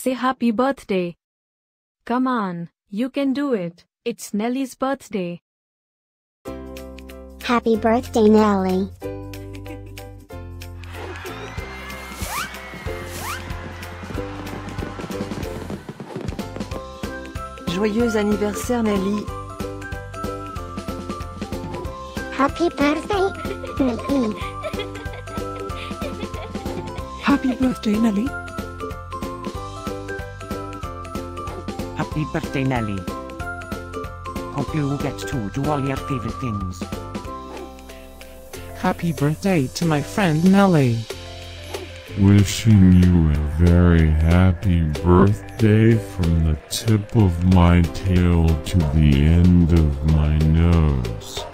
Say happy birthday. Come on, you can do it. It's Nelly's birthday. Happy birthday, Nelly. Joyeux anniversaire Nelly. Happy birthday, Nelly. Happy birthday, Nelly. Happy birthday, Nelly. Hope you get to do all your favorite things. Happy birthday to my friend Nelly. Wishing you a very happy birthday from the tip of my tail to the end of my nose.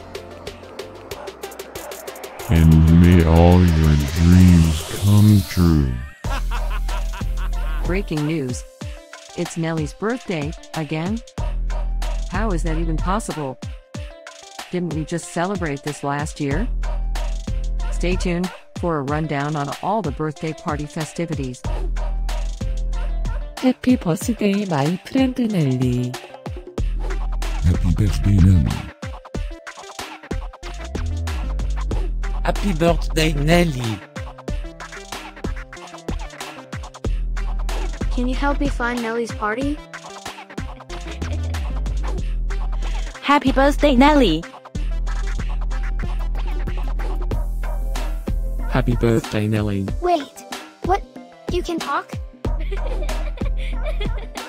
And may all your dreams come true. Breaking news. It's Nelly's birthday, again? How is that even possible? Didn't we just celebrate this last year? Stay tuned for a rundown on all the birthday party festivities. Happy birthday, my friend Nelly. Happy birthday, Nelly. Happy birthday, Nelly. Can you help me find Nelly's party? Happy birthday, Nelly. Happy birthday, Nelly. Wait, what? You can talk?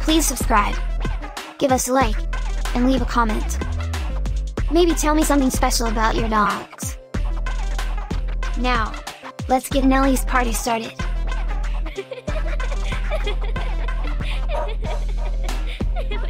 Please subscribe, give us a like, and leave a comment. Maybe tell me something special about your dogs. Now, let's get Nelly's party started.